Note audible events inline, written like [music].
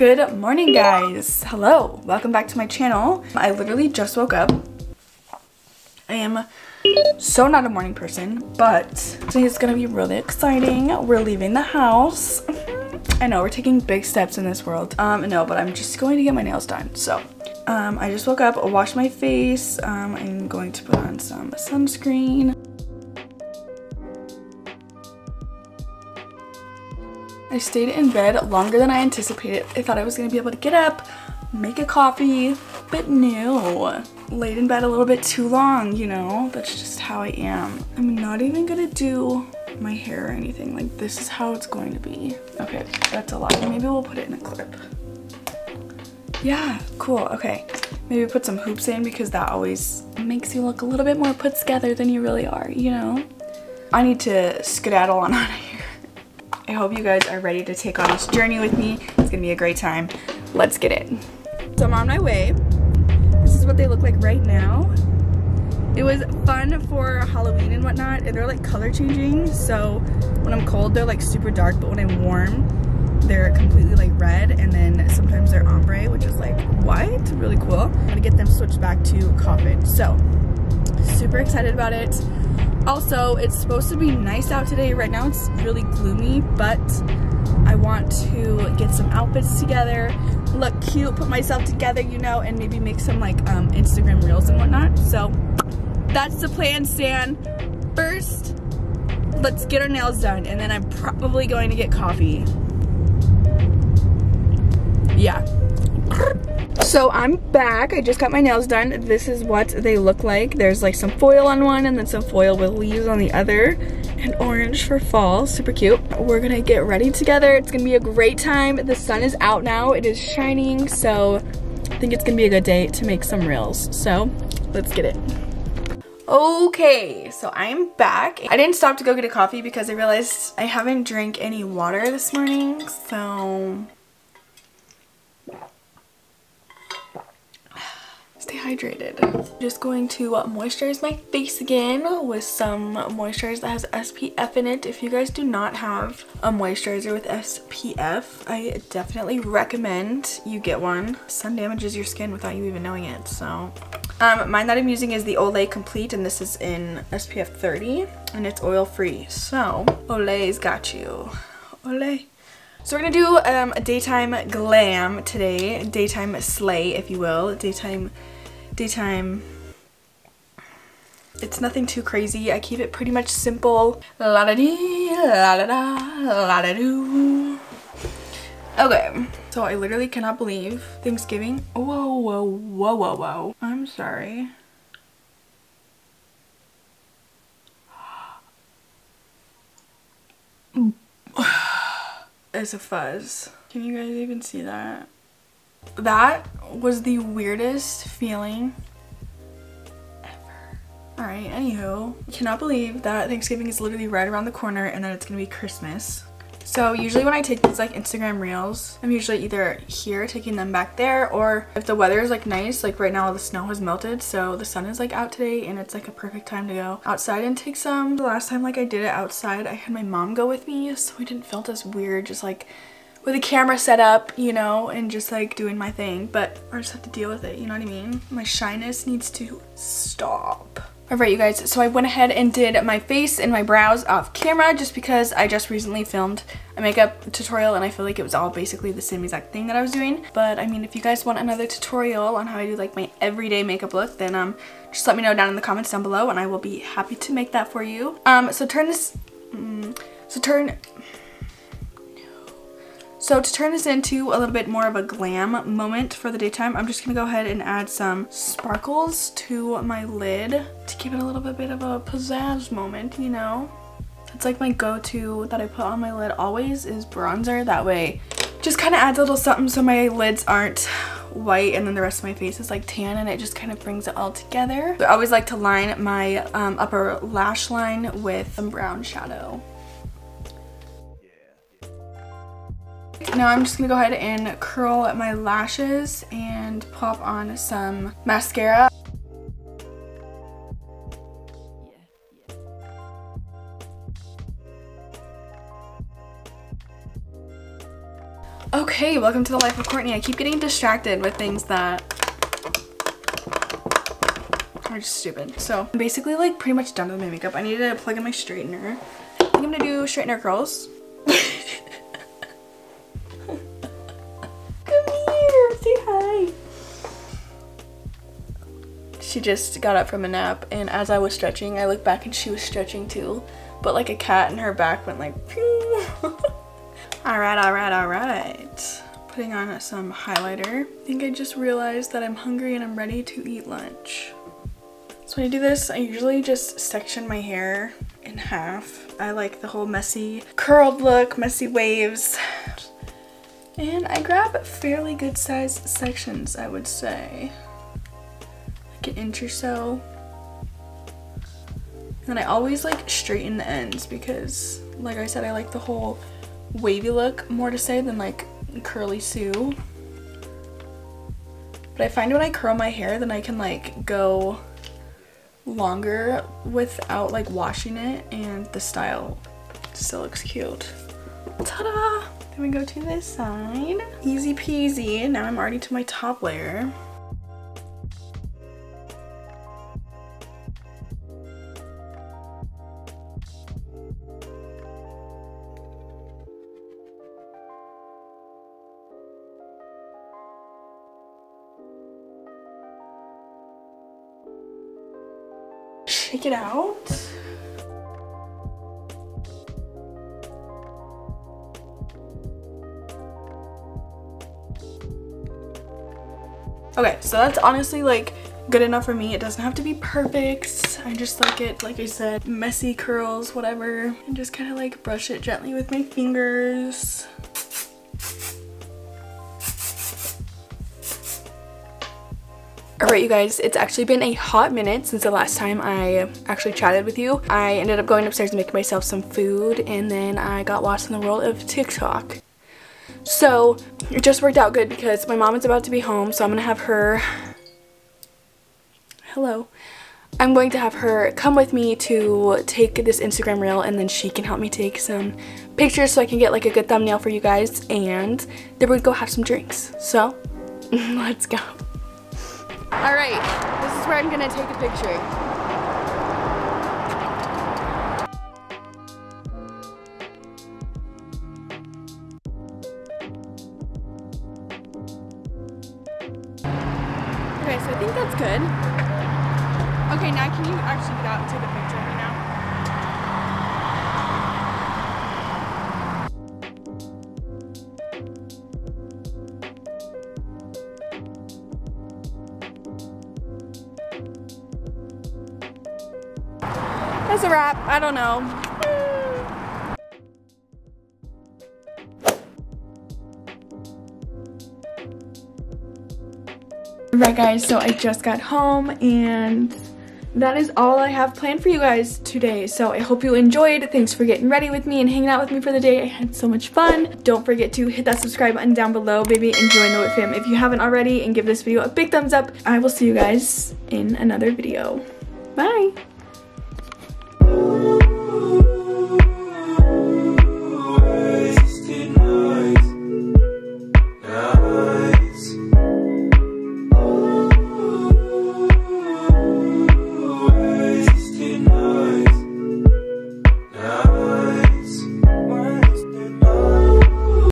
Good morning guys. Hello. Welcome back to my channel. I literally just woke up. I am so not a morning person, but today is gonna be really exciting. We're leaving the house. I know we're taking big steps in this world. Um, no, but I'm just going to get my nails done. So, um, I just woke up, washed my face. Um, I'm going to put on some sunscreen. I stayed in bed longer than I anticipated. I thought I was gonna be able to get up, make a coffee, but no. Laid in bed a little bit too long, you know? That's just how I am. I'm not even gonna do my hair or anything. Like this is how it's going to be. Okay, that's a lot. Maybe we'll put it in a clip. Yeah, cool, okay. Maybe put some hoops in because that always makes you look a little bit more put together than you really are, you know? I need to skedaddle on out of here. I hope you guys are ready to take on this journey with me. It's gonna be a great time. Let's get it. So I'm on my way. This is what they look like right now. It was fun for Halloween and whatnot. And they're like color changing. So when I'm cold, they're like super dark, but when I'm warm, they're completely like red. And then sometimes they're ombre, which is like white. Really cool. I'm gonna get them switched back to coffin. So super excited about it. Also, it's supposed to be nice out today. Right now it's really gloomy, but I want to get some outfits together, look cute, put myself together, you know, and maybe make some like um, Instagram reels and whatnot. So that's the plan, Stan. First, let's get our nails done, and then I'm probably going to get coffee. Yeah. So I'm back. I just got my nails done. This is what they look like. There's like some foil on one and then some foil with leaves on the other and orange for fall. Super cute. We're gonna get ready together. It's gonna be a great time. The sun is out now. It is shining. So I think it's gonna be a good day to make some reels. So let's get it. Okay, so I'm back. I didn't stop to go get a coffee because I realized I haven't drank any water this morning. So hydrated. Just going to moisturize my face again with some moisturizer that has SPF in it. If you guys do not have a moisturizer with SPF, I definitely recommend you get one. Sun damages your skin without you even knowing it, so. Um, mine that I'm using is the Olay Complete, and this is in SPF 30, and it's oil-free. So, Olay's got you. Olay. So we're gonna do um, a daytime glam today, daytime slay if you will, daytime daytime. It's nothing too crazy. I keep it pretty much simple. La da dee, la da da, la da doo. Okay, so I literally cannot believe Thanksgiving. Whoa, whoa, whoa, whoa, whoa. I'm sorry. It's a fuzz. Can you guys even see that? That was the weirdest feeling ever. Alright, anywho. Cannot believe that Thanksgiving is literally right around the corner and that it's gonna be Christmas. So usually when I take these like Instagram reels, I'm usually either here taking them back there or if the weather is like nice, like right now the snow has melted so the sun is like out today and it's like a perfect time to go outside and take some. The last time like I did it outside, I had my mom go with me so I didn't feel as weird just like with a camera set up, you know, and just like doing my thing, but I just have to deal with it, you know what I mean? My shyness needs to stop. Alright you guys, so I went ahead and did my face and my brows off camera just because I just recently filmed a makeup tutorial and I feel like it was all basically the same exact thing that I was doing. But I mean, if you guys want another tutorial on how I do like my everyday makeup look, then um, just let me know down in the comments down below and I will be happy to make that for you. Um, so turn this, mm, so turn, so to turn this into a little bit more of a glam moment for the daytime, I'm just gonna go ahead and add some sparkles to my lid to give it a little bit of a pizzazz moment, you know? It's like my go-to that I put on my lid always is bronzer. That way just kind of adds a little something so my lids aren't white and then the rest of my face is like tan and it just kind of brings it all together. I always like to line my um, upper lash line with some brown shadow. Now I'm just gonna go ahead and curl my lashes and pop on some mascara. Okay welcome to the life of Courtney. I keep getting distracted with things that are just stupid. So I'm basically like pretty much done with my makeup. I need to plug in my straightener. I think I'm gonna do straightener curls. She just got up from a nap and as I was stretching, I looked back and she was stretching too. But like a cat and her back went like pew. [laughs] alright, alright, alright. Putting on some highlighter. I think I just realized that I'm hungry and I'm ready to eat lunch. So when I do this, I usually just section my hair in half. I like the whole messy curled look, messy waves. And I grab fairly good sized sections, I would say. Like an inch or so. And I always like straighten the ends because like I said, I like the whole wavy look more to say than like curly Sue. But I find when I curl my hair then I can like go longer without like washing it and the style still looks cute. Ta-da! Then we go to this side. Easy peasy. Now I'm already to my top layer. Shake it out. Okay, so that's honestly like good enough for me. It doesn't have to be perfect. I just like it, like I said, messy curls, whatever. And just kind of like brush it gently with my fingers. Alright you guys, it's actually been a hot minute since the last time I actually chatted with you. I ended up going upstairs to make myself some food and then I got lost in the world of TikTok. So it just worked out good because my mom is about to be home so I'm going to have her... Hello. I'm going to have her come with me to take this Instagram reel and then she can help me take some pictures so I can get like a good thumbnail for you guys and then we'd go have some drinks. So [laughs] let's go. All right, this is where I'm gonna take a picture. Okay, so I think that's good. Okay, now can you actually get out and take a picture That's a wrap. I don't know. Right guys, so I just got home and that is all I have planned for you guys today. So I hope you enjoyed. Thanks for getting ready with me and hanging out with me for the day. I had so much fun. Don't forget to hit that subscribe button down below, baby, and join the fam if you haven't already and give this video a big thumbs up. I will see you guys in another video. Bye!